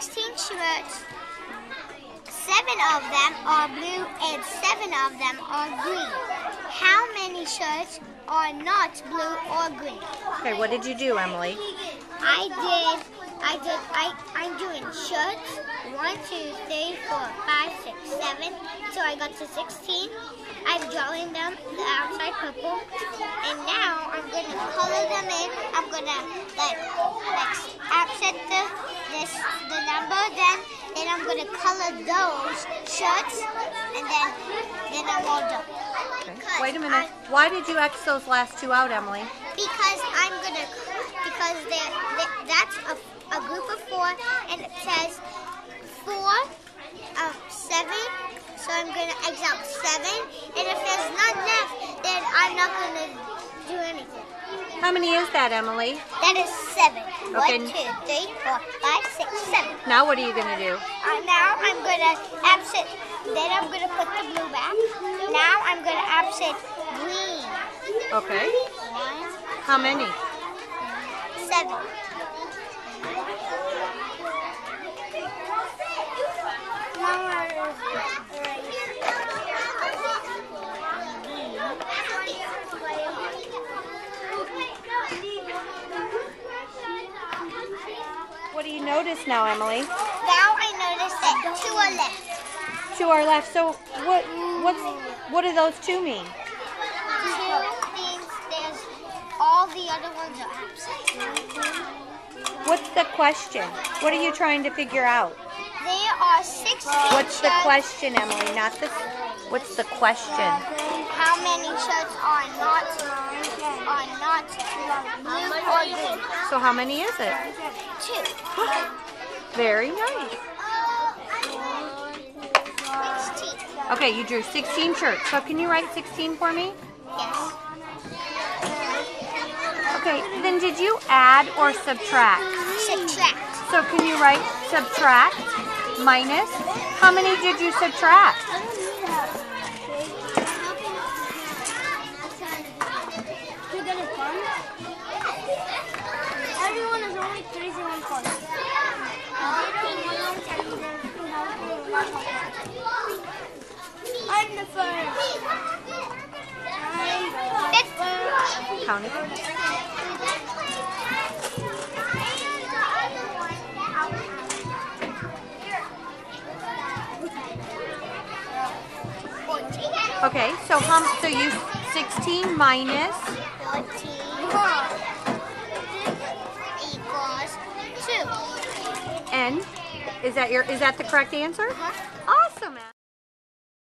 16 shirts. Seven of them are blue and seven of them are green. How many shirts are not blue or green? Okay, what did you do, Emily? I did, I did, I, I'm doing shirts. One, two, three, four, five, six, seven. So I got to 16. I'm drawing them, the outside purple. And now I'm going to color them in. I'm going to like, like offset the, this, the number. Then, then I'm going to color those shirts. And then, then I'm all done. Okay. Wait a minute. Why did you X those last two out, Emily? Because I'm gonna, because they're, they that's a, a group of four, and it says four, um, seven. So I'm gonna X out seven, and if there's none left, then I'm not gonna. How many is that, Emily? That is seven. Okay. One, two, three, four, five, six, seven. Now what are you going to do? Uh, now I'm gonna absent. Then I'm gonna put the blue back. Now I'm gonna absent green. Okay. One, How many? seven. What do you notice now, Emily? Now I notice that two are left. Two are left. So what? What's what do those two mean? Two means there's all the other ones are absent. What's the question? What are you trying to figure out? There are six What's the question, Emily? Not the. What's the question? How many shirts are not are blue or green? So how many is it? Two. Very nice. Okay, you drew 16 shirts. So can you write 16 for me? Yes. Okay, then did you add or subtract? Subtract. So can you write subtract minus? How many did you subtract? Everyone is only crazy one color. I'm the first. I'm the first. Count. Okay, so how? So you 16 minus. 14 equals 2. And is that your? Is that the correct answer? Huh? Awesome.